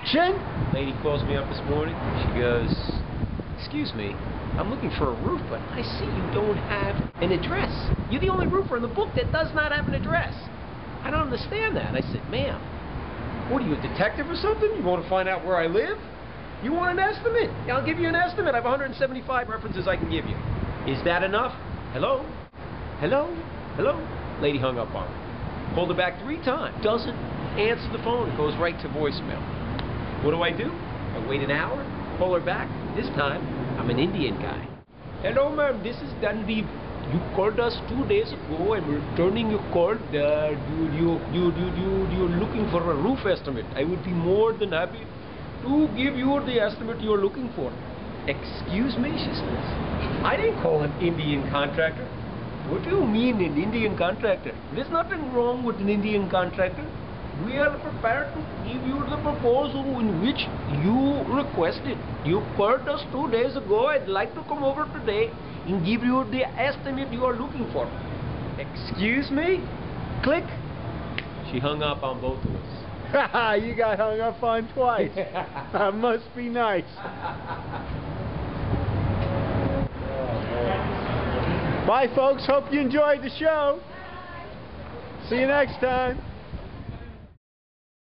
construction? Lady calls me up this morning. She goes, Excuse me, I'm looking for a roof, but I see you don't have an address. You're the only roofer in the book that does not have an address. I don't understand that. I said, Ma'am, what are you, a detective or something? You want to find out where I live? You want an estimate? Yeah, I'll give you an estimate. I have 175 references I can give you. Is that enough? Hello? Hello? Hello? Lady hung up on me. Called her back three times. Doesn't answer the phone. Goes right to voicemail. What do I do? I wait an hour, call her back. This time, I'm an Indian guy. Hello, ma'am. This is Dandeep. You called us two days ago. I'm returning your call. Uh, you, you, you, you, you, you're looking for a roof estimate. I would be more than happy to give you the estimate you're looking for. Excuse me, she says. I didn't call an Indian contractor. What do you mean an Indian contractor? There's nothing wrong with an Indian contractor. We are prepared to give you the proposal in which you requested. You called us two days ago. I'd like to come over today and give you the estimate you are looking for. Excuse me? Click. She hung up on both of us. Haha, you got hung up on twice. that must be nice. Bye, folks. Hope you enjoyed the show. See you next time.